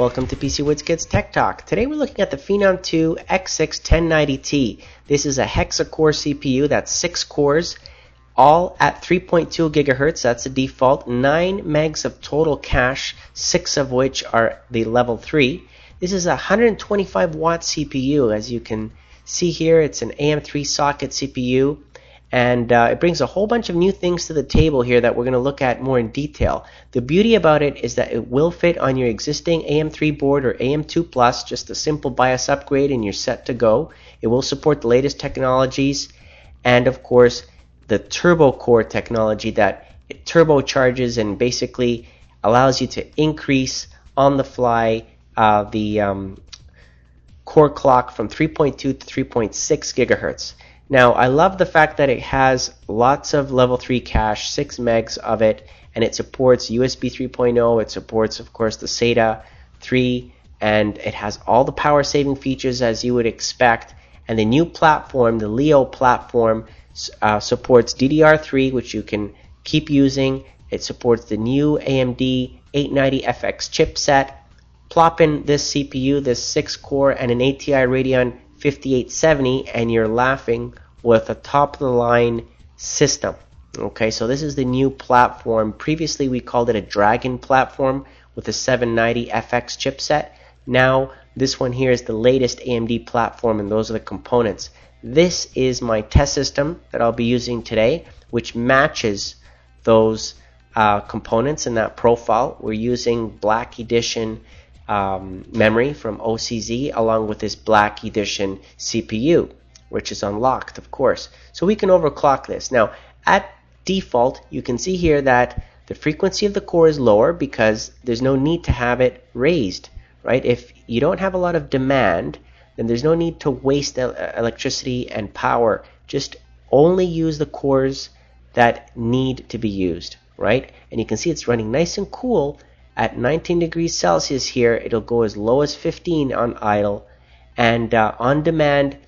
Welcome to PC WizKids Tech Talk. Today we're looking at the Phenom 2 X6 1090T. This is a hexa-core CPU that's six cores, all at 3.2 gigahertz. That's the default. Nine megs of total cache, six of which are the level three. This is a 125 watt CPU, as you can see here. It's an AM3 socket CPU and uh, it brings a whole bunch of new things to the table here that we're going to look at more in detail. The beauty about it is that it will fit on your existing AM3 board or AM2 Plus, just a simple BIOS upgrade and you're set to go. It will support the latest technologies and of course the turbo core technology that it turbocharges and basically allows you to increase on the fly uh, the um, core clock from 3.2 to 3.6 gigahertz. Now, I love the fact that it has lots of level 3 cache, 6 megs of it, and it supports USB 3.0. It supports, of course, the SATA 3, and it has all the power saving features as you would expect. And the new platform, the Leo platform, uh, supports DDR3, which you can keep using. It supports the new AMD 890FX chipset. Plop in this CPU, this 6 core, and an ATI Radeon 5870 and you're laughing with a top of the line system. Okay, so this is the new platform. Previously we called it a Dragon platform with a 790 FX chipset. Now this one here is the latest AMD platform and those are the components. This is my test system that I'll be using today which matches those uh, components in that profile. We're using Black Edition um, memory from OCZ along with this Black Edition CPU, which is unlocked, of course. So we can overclock this. Now, at default, you can see here that the frequency of the core is lower because there's no need to have it raised, right? If you don't have a lot of demand, then there's no need to waste electricity and power. Just only use the cores that need to be used, right? And you can see it's running nice and cool at 19 degrees Celsius here, it'll go as low as 15 on idle. And uh, on demand,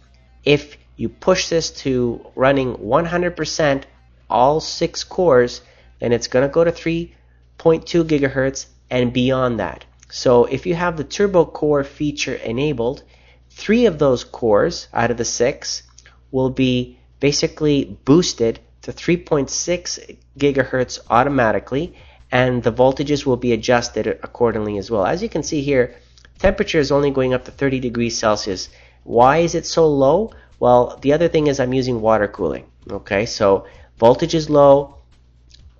if you push this to running 100%, all six cores, then it's going to go to 3.2 gigahertz and beyond that. So if you have the turbo core feature enabled, three of those cores out of the six will be basically boosted to 3.6 gigahertz automatically and the voltages will be adjusted accordingly as well. As you can see here, temperature is only going up to 30 degrees Celsius. Why is it so low? Well, the other thing is I'm using water cooling. Okay, so voltage is low,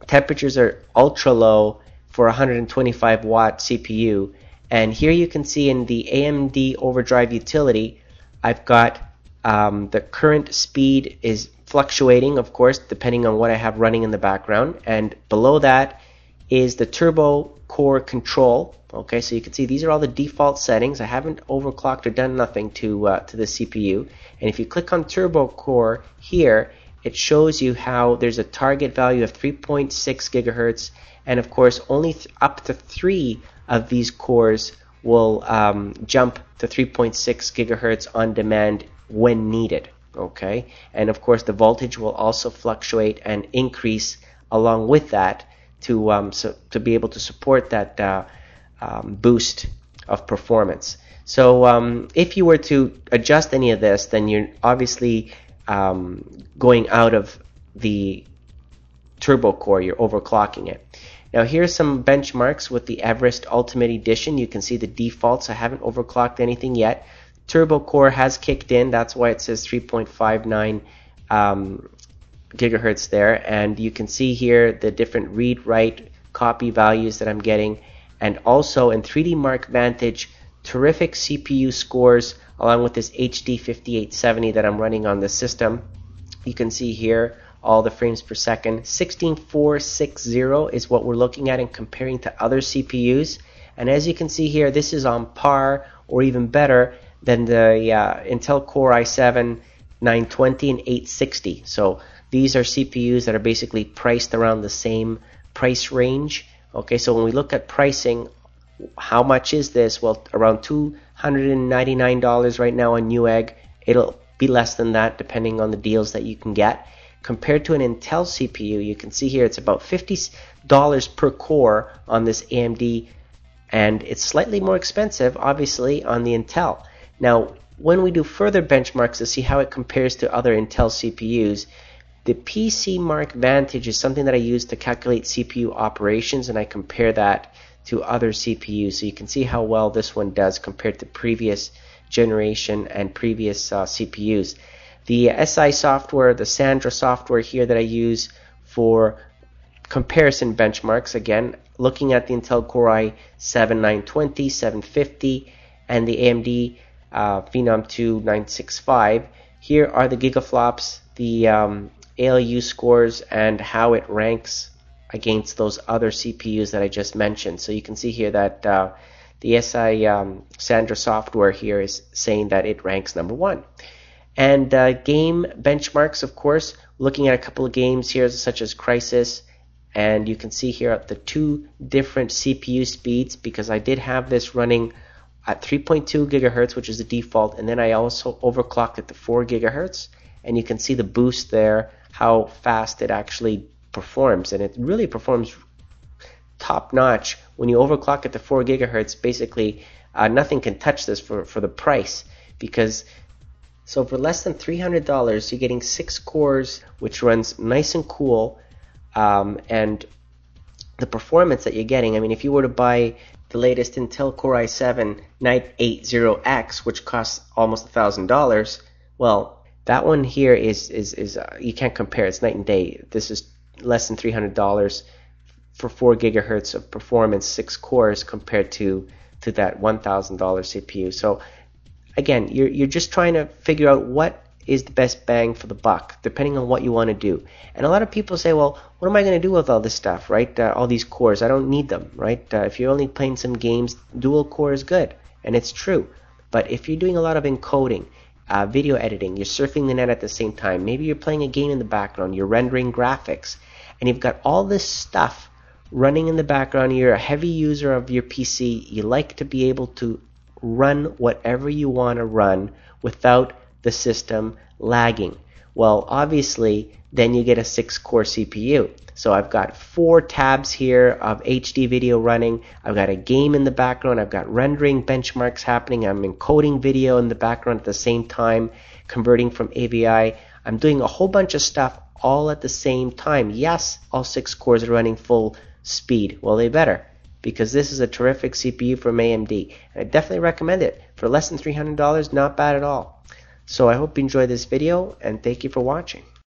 temperatures are ultra low for 125 watt CPU. And here you can see in the AMD overdrive utility, I've got um, the current speed is fluctuating, of course, depending on what I have running in the background. And below that is the turbo core control. Okay, so you can see these are all the default settings. I haven't overclocked or done nothing to uh, to the CPU. And if you click on turbo core here, it shows you how there's a target value of 3.6 gigahertz, and of course only up to three of these cores will um, jump to 3.6 gigahertz on demand when needed. Okay, and of course the voltage will also fluctuate and increase along with that to um, so, to be able to support that uh, um, boost of performance. So um, if you were to adjust any of this, then you're obviously um, going out of the turbo core. You're overclocking it. Now here's some benchmarks with the Everest Ultimate Edition. You can see the defaults. I haven't overclocked anything yet. Turbo core has kicked in. That's why it says 3.59 um, gigahertz there and you can see here the different read write copy values that I'm getting and also in 3D Mark Vantage terrific CPU scores along with this HD 5870 that I'm running on the system. You can see here all the frames per second. 16460 is what we're looking at and comparing to other CPUs and as you can see here this is on par or even better than the uh, Intel Core i7 920 and 860 so these are CPUs that are basically priced around the same price range. Okay, so when we look at pricing, how much is this? Well, around $299 right now on Newegg. It'll be less than that depending on the deals that you can get. Compared to an Intel CPU, you can see here it's about $50 per core on this AMD and it's slightly more expensive, obviously, on the Intel. Now, when we do further benchmarks to see how it compares to other Intel CPUs, the PC Mark Vantage is something that I use to calculate CPU operations, and I compare that to other CPUs. So you can see how well this one does compared to previous generation and previous uh, CPUs. The SiSoftware, the Sandra software here that I use for comparison benchmarks, again, looking at the Intel Core i7 920, 750, and the AMD uh, Phenom 2 965. Here are the gigaflops, the um, ALU scores, and how it ranks against those other CPUs that I just mentioned. So you can see here that uh, the SI um, Sandra software here is saying that it ranks number one. And uh, game benchmarks, of course, looking at a couple of games here, such as Crysis, and you can see here at the two different CPU speeds because I did have this running at 3.2 gigahertz, which is the default, and then I also overclocked it to 4 gigahertz, and you can see the boost there, how fast it actually performs, and it really performs top notch. When you overclock it to 4 gigahertz, basically uh, nothing can touch this for, for the price because so for less than $300, you're getting six cores, which runs nice and cool, um, and the performance that you're getting. I mean, if you were to buy the latest Intel Core i7 980X, which costs almost thousand dollars, well, that one here is is is uh, you can't compare. It's night and day. This is less than three hundred dollars for four gigahertz of performance, six cores compared to to that one thousand dollar CPU. So again, you're you're just trying to figure out what is the best bang for the buck, depending on what you want to do. And a lot of people say, well, what am I going to do with all this stuff, right? Uh, all these cores, I don't need them, right? Uh, if you're only playing some games, dual core is good, and it's true. But if you're doing a lot of encoding, uh, video editing, you're surfing the net at the same time, maybe you're playing a game in the background, you're rendering graphics, and you've got all this stuff running in the background, you're a heavy user of your PC, you like to be able to run whatever you want to run without the system lagging. Well, obviously, then you get a 6 core CPU. So I've got four tabs here of HD video running. I've got a game in the background. I've got rendering benchmarks happening. I'm encoding video in the background at the same time, converting from AVI. I'm doing a whole bunch of stuff all at the same time. Yes, all six cores are running full speed. Well, they better because this is a terrific CPU from AMD. And I definitely recommend it. For less than $300, not bad at all. So I hope you enjoyed this video and thank you for watching.